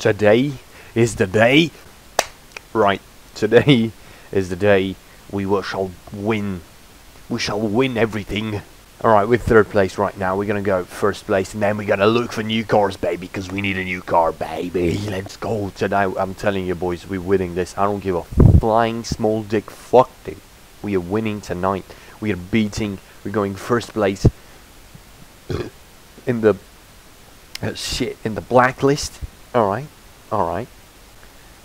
Today is the day. Right, today is the day we will shall win. We shall win everything. Alright, we're third place right now. We're gonna go first place and then we're gonna look for new cars, baby, because we need a new car, baby. Let's go. Today, I'm telling you, boys, we're winning this. I don't give a flying small dick fuck, dude. We are winning tonight. We are beating, we're going first place in the uh, shit in the blacklist. All right, all right.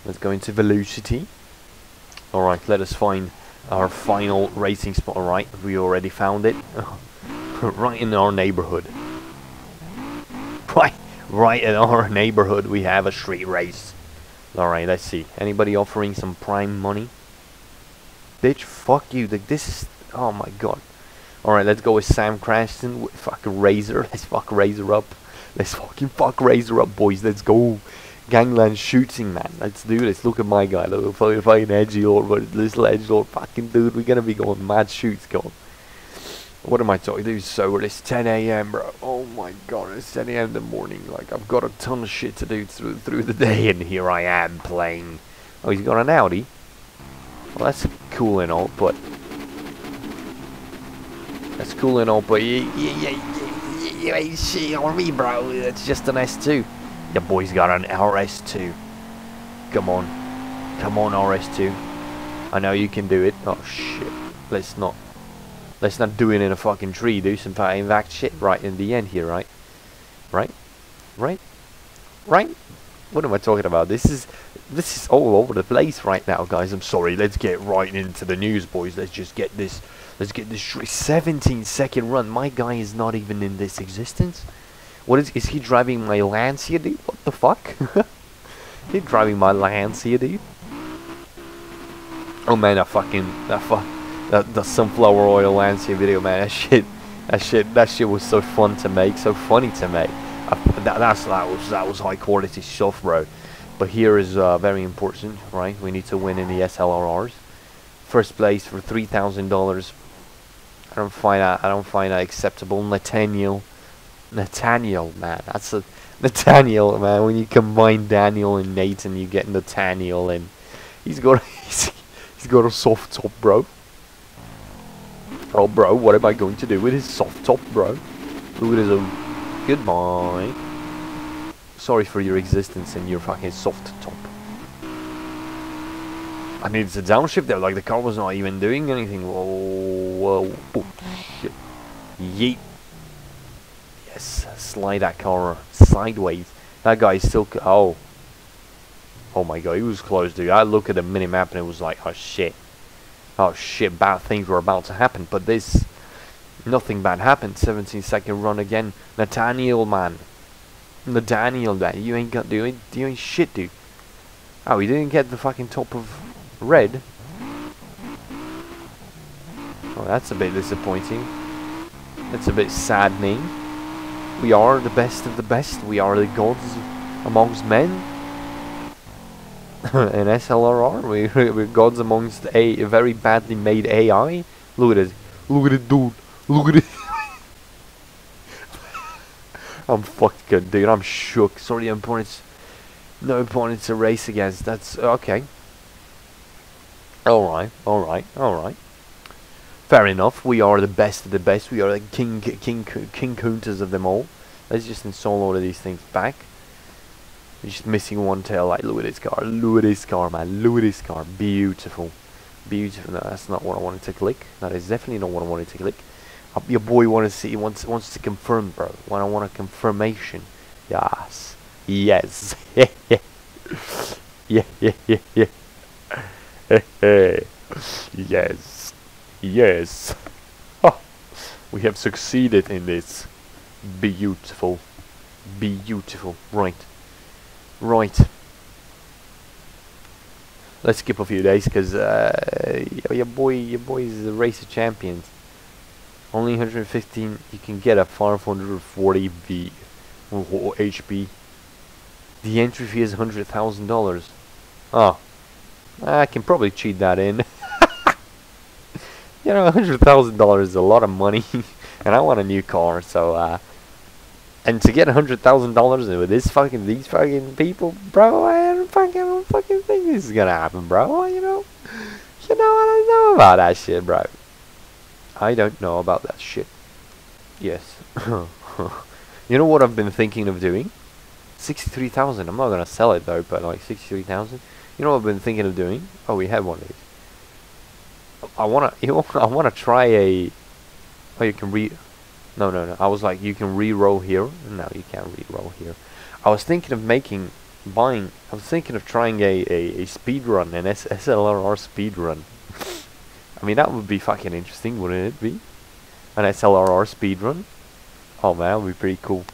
Let's go into Valo City. All right, let us find our final racing spot. All right, we already found it. right in our neighborhood. Right, right in our neighborhood, we have a street race. All right, let's see. Anybody offering some prime money? Bitch, fuck you. This is. Oh my god. Alright, let's go with Sam Cranston with fucking Razor. Let's fuck Razor up. Let's fucking fuck Razor up, boys. Let's go. Gangland shooting, man. Let's do this. Look at my guy. Look at fucking edgy lord. Little edgy lord. Fucking dude. We're gonna be going mad shoots, God. What am I talking? Dude, so it's 10 a.m., bro. Oh my god, it's 10 a.m. in the morning. Like, I've got a ton of shit to do through through the day, and here I am playing. Oh, he's got an Audi. Well, that's cool and all, but that's cool and all, but you, you, you, you, shit on me, bro. It's just an S2. Your boy's got an RS2. Come on. Come on, RS2. I know you can do it. Oh, shit. Let's not. Let's not do it in a fucking tree. Do some fucking vac shit right in the end here, right? Right? Right? Right? What am I talking about? This is this is all over the place right now, guys. I'm sorry. Let's get right into the news, boys. Let's just get this Let's get this 17 second run. My guy is not even in this existence. What is is he driving my Lancia, dude? What the fuck? he driving my Lancia, dude. Oh man, that fucking that fuck that the sunflower oil Lancia video, man. That shit, that shit, that shit was so fun to make, so funny to make. I, that that's that was that was high quality stuff, bro. But here is uh, very important, right? We need to win in the SLRRs. First place for three thousand dollars I don't find that I don't find that acceptable. Nathaniel, Nathaniel, man, that's a Nathaniel, man. When you combine Daniel and Nathan, you get Nathaniel, and he's got he's, he's got a soft top, bro. Oh, bro, what am I going to do with his soft top, bro? Look at his own. Goodbye. Sorry for your existence and your fucking soft top. I mean, it's a downshift there, like the car was not even doing anything. Whoa, whoa, oh, shit. Yeet. Yes, slide that car sideways. That guy is still, oh. Oh my god, he was close, dude. I look at the mini-map and it was like, oh shit. Oh shit, bad things were about to happen. But this, nothing bad happened. 17 second run again. Nathaniel, man. Nathaniel, man. You ain't got, dude. You ain't shit, dude. Oh, he didn't get the fucking top of red. Oh, that's a bit disappointing. That's a bit saddening. We are the best of the best. We are the gods amongst men. In SLRR, we, we're gods amongst a, a very badly made AI. Look at it. Look at it, dude. Look at it. I'm fucked good, dude. I'm shook. Sorry, opponents. No opponent to race against. That's okay. Alright, alright, alright. Fair enough, we are the best of the best, we are the king, king, king counters of them all. Let's just install all of these things back. We're just missing one tail light, look at this car, look at this car man, look at this car, beautiful. Beautiful, no, that's not what I wanted to click, that is definitely not what I wanted to click. Uh, your boy wants to see, wants, wants to confirm bro, when I want a confirmation. Yes, yes, yeah, yeah, yeah, yeah. yes, yes. Oh, we have succeeded in this. Beautiful, beautiful. Right, right. Let's skip a few days because uh, your boy, your boy is a race of champions. Only 115. You can get a farm 540 V HP. The entry fee is hundred thousand dollars. Oh, I can probably cheat that in. you know, $100,000 is a lot of money. and I want a new car, so, uh, And to get a hundred thousand dollars with this fucking these fucking people, bro, I don't fucking, I don't fucking think this is gonna happen, bro. You know, you know, I don't know about that shit, bro. I don't know about that shit. Yes. you know what I've been thinking of doing? Sixty-three thousand. I'm not gonna sell it though, but like sixty-three thousand. You know what I've been thinking of doing? Oh, we have one of these. I wanna, you know, I wanna try a. Oh, you can re. No, no, no. I was like, you can re-roll here. No, you can't re-roll here. I was thinking of making, buying. I was thinking of trying a a, a speed run, an S SLRR speed run. I mean, that would be fucking interesting, wouldn't it be? An SLRR speed run. Oh man, that would be pretty cool.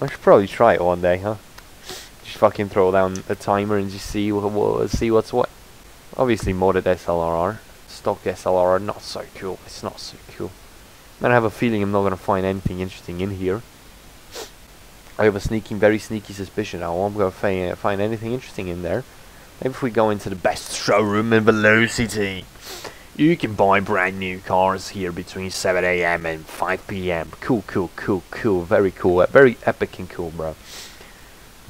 I should probably try it one day, huh? Just fucking throw down a timer and just see what, see what's what. Obviously, modded SLRR, stock SLRR, not so cool. It's not so cool. And I have a feeling I'm not gonna find anything interesting in here. I have a sneaking, very sneaky suspicion I won't go fi find anything interesting in there. Maybe if we go into the best showroom in Valo City, you can buy brand new cars here between 7am and 5pm. Cool, cool, cool, cool. Very cool. Uh, very epic and cool, bro.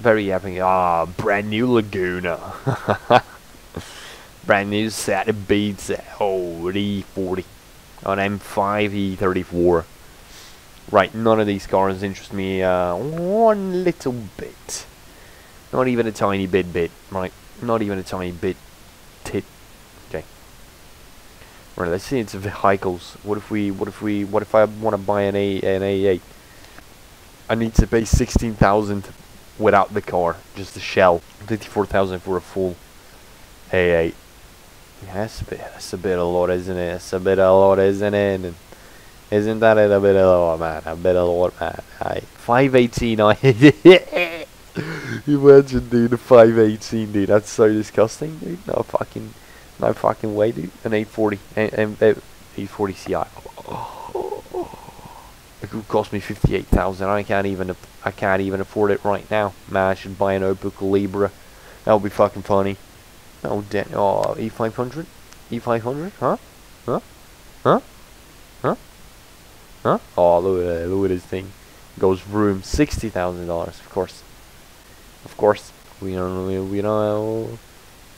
Very happy. Ah, brand new Laguna. brand new set of beats. Oh, E40 on M5 E34. Right, none of these cars interest me uh, one little bit. Not even a tiny bit bit. Right, not even a tiny bit tit. Okay. Right, let's see into vehicles. What if we, what if we, what if I want to buy an A, an A8? I need to pay 16,000 without the car, just the shell. 54,000 for a full A8. Yeah, that's a bit, that's a bit a lot, isn't it? That's a bit a lot, isn't it? And isn't that a bit a lot, man? A bit a lot, man. Aye. 518, I Imagine, dude, a 518, dude. That's so disgusting, dude. No fucking, no fucking way, dude. An 840, and, and, 840 Ci. It would cost me 58,000. I can't even, I can't even afford it right now. Man, I should buy an Opel Libra. That would be fucking funny. Oh, damn. Oh, E500? E500? Huh? Huh? Huh? Huh? Huh? Oh, look at that. Look at this thing. Goes room $60,000, of course. Of course. We don't know. We don't know.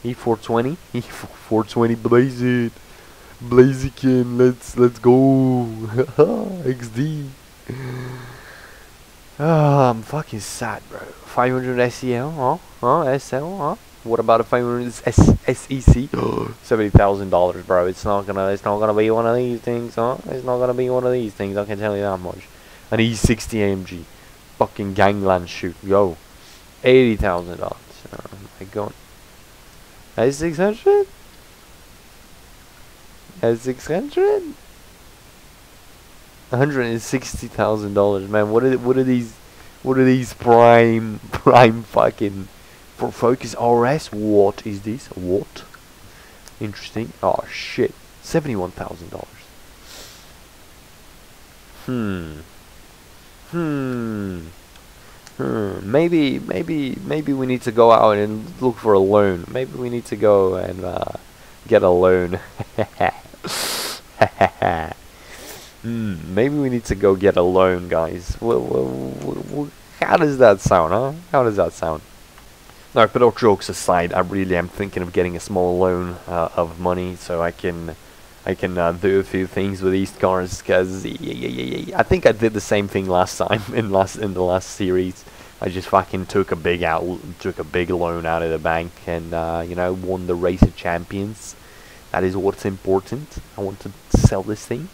E420? E420, blaze it. Blaziken, let's, let's go. XD. Ah, I'm fucking sad, bro. 500 SEL, huh? Huh? SL, huh? What about a 500 S SEC? Seventy thousand dollars, bro. It's not gonna. It's not gonna be one of these things, huh? It's not gonna be one of these things. I can tell you that much. An E60 AMG, fucking gangland shoot, yo, eighty thousand dollars. Oh my god. S six hundred. S six hundred. Hundred and sixty thousand dollars, man. What are what are these? What are these prime prime fucking? Ford Focus RS, what is this? What? Interesting. Oh shit. Seventy-one thousand dollars. Hmm. Hmm. Hmm. Maybe, maybe, maybe we need to go out and look for a loan. Maybe we need to go and uh, get a loan. hmm. Maybe we need to go get a loan, guys. How does that sound, huh? How does that sound? No, but all jokes aside, I really am thinking of getting a small loan uh, of money so I can I can uh, do a few things with these cars because I think I did the same thing last time in last in the last series. I just fucking took a big out took a big loan out of the bank and uh, you know won the race of champions. That is what's important. I want to sell this thing.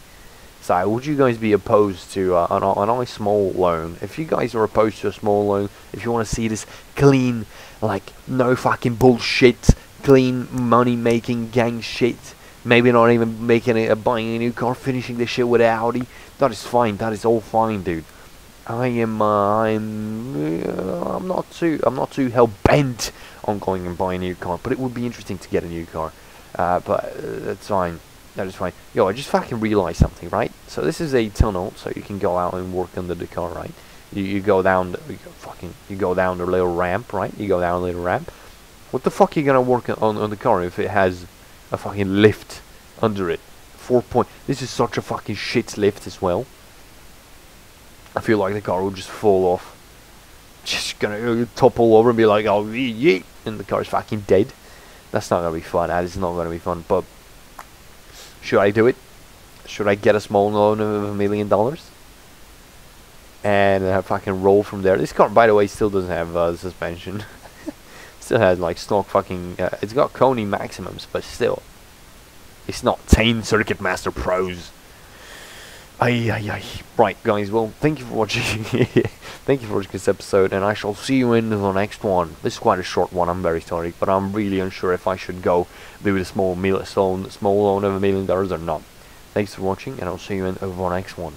So would you guys be opposed to uh, an, an nice small loan? If you guys are opposed to a small loan, if you want to see this clean like no fucking bullshit, clean money making gang shit. Maybe not even making it, uh, buying a new car, finishing the shit with Audi. That is fine. That is all fine, dude. I am. Uh, I'm. Uh, I'm not too. I'm not too hell bent on going and buying a new car. But it would be interesting to get a new car. Uh, but uh, that's fine. That is fine. Yo, I just fucking realized something, right? So this is a tunnel, so you can go out and work under the car, right? You, you go down, the, you go fucking, you go down the little ramp, right? You go down the little ramp. What the fuck are you gonna work on on the car if it has a fucking lift under it? Four point. This is such a fucking shit lift as well. I feel like the car will just fall off. Just gonna uh, topple over and be like, oh, yeet, and the car's fucking dead. That's not gonna be fun. That is not gonna be fun. But should I do it? Should I get a small loan of a million dollars? And uh, fucking roll from there. This car, by the way, still doesn't have uh, suspension. still has like stock fucking. Uh, it's got Coney maximums, but still, it's not 10 Circuit Master Pros. Ay, ay, ay. Right, guys, well, thank you for watching. thank you for watching this episode, and I shall see you in the next one. This is quite a short one, I'm very sorry, but I'm really unsure if I should go do a small, mil- small loan of a million dollars or not. Thanks for watching, and I'll see you in the next one.